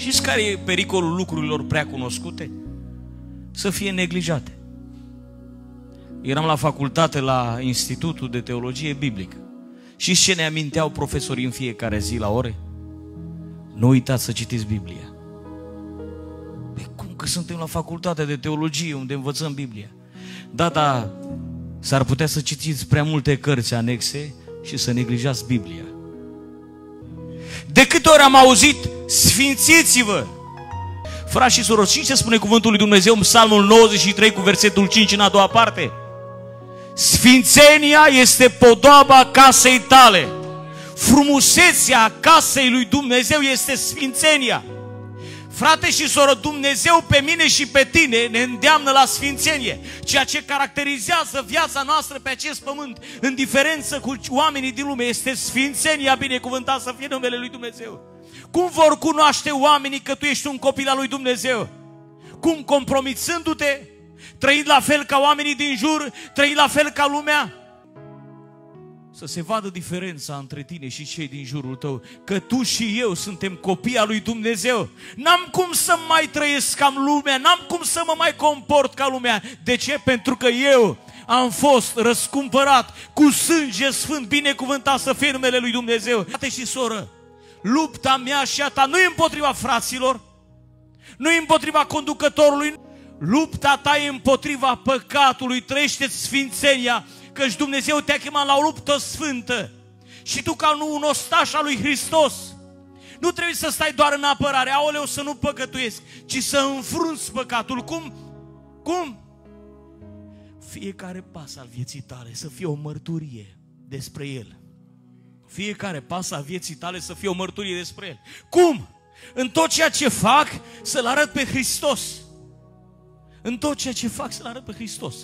Știți care e pericolul lucrurilor prea cunoscute? Să fie neglijate. Eram la facultate la Institutul de Teologie Biblică. Și ce ne aminteau profesorii în fiecare zi la ore? Nu uitați să citiți Biblia. Pe cum că suntem la facultate de teologie unde învățăm Biblia? Da, da, s-ar putea să citiți prea multe cărți anexe și să neglijați Biblia. De câte ori am auzit, sfințiți-vă! Frați și surori, ce spune cuvântul lui Dumnezeu în Psalmul 93 cu versetul 5 în a doua parte? Sfințenia este podoaba casei tale. Frumusețea casei lui Dumnezeu este sfințenia. Frate și soră, Dumnezeu pe mine și pe tine ne îndeamnă la sfințenie. Ceea ce caracterizează viața noastră pe acest pământ, în diferență cu oamenii din lume, este sfințenia, binecuvântat să fie numele lui Dumnezeu. Cum vor cunoaște oamenii că tu ești un copil al lui Dumnezeu? Cum compromițându-te, trăind la fel ca oamenii din jur, trăind la fel ca lumea? Să se vadă diferența între tine și cei din jurul tău, că tu și eu suntem copii al lui Dumnezeu. N-am cum să mai trăiesc ca lumea, n-am cum să mă mai comport ca lumea. De ce? Pentru că eu am fost răscumpărat cu sânge sfânt, binecuvântat să fie numele lui Dumnezeu. Frate și soră, lupta mea și a ta nu e împotriva fraților, nu e împotriva conducătorului, lupta ta e împotriva păcatului, trăiește sfințenia, căci Dumnezeu te-a chemat la o luptă sfântă. Și tu ca un ostaș al lui Hristos, nu trebuie să stai doar în apărare, aoleu să nu păcătuiesc, ci să înfrunți păcatul. Cum? Cum? Fiecare pas al vieții tale să fie o mărturie despre el. Fiecare pas al vieții tale să fie o mărturie despre el. Cum? În tot ceea ce fac să-L arăt pe Hristos. În tot ceea ce fac să-L arăt pe Hristos.